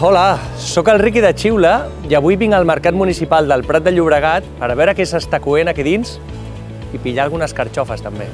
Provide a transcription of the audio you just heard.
hola, sóc el Riqui de Xiula i avui vinc al Mercat Municipal del Prat de Llobregat per a veure què s'està coent aquí dins i pillar algunes carxofes també.